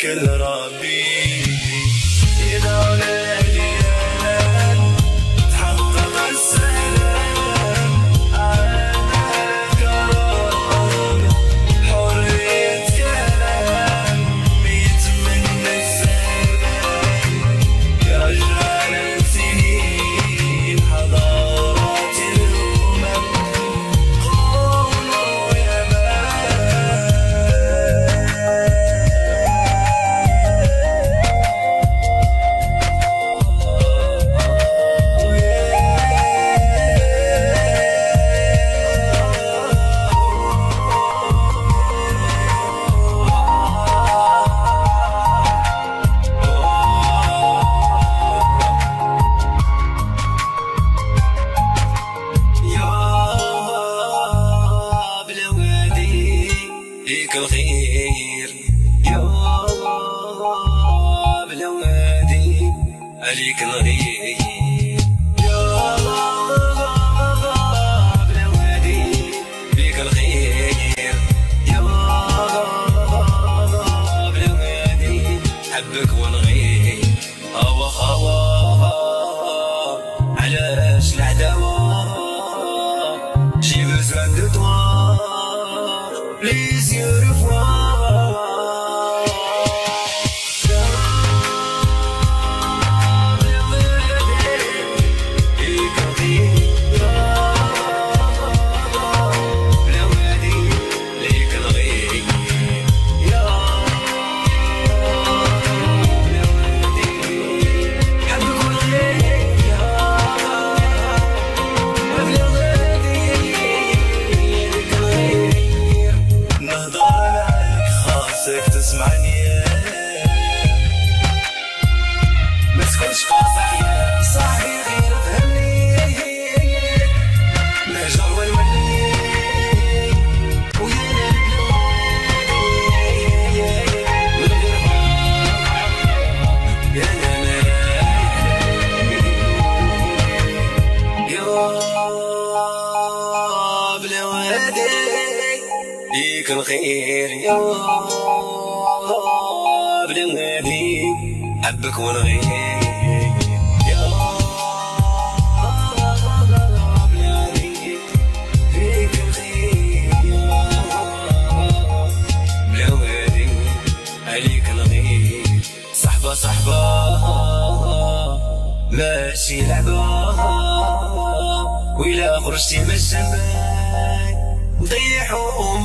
كل ربي. إذا يا بلا وادي عليك الغير. وادي بيك بلا وادي حبك les yeux le voient. ليك الخير يا بلادي حبك ونغير ماشي لعبة وإلا خرجتي من الجنبان نضيعو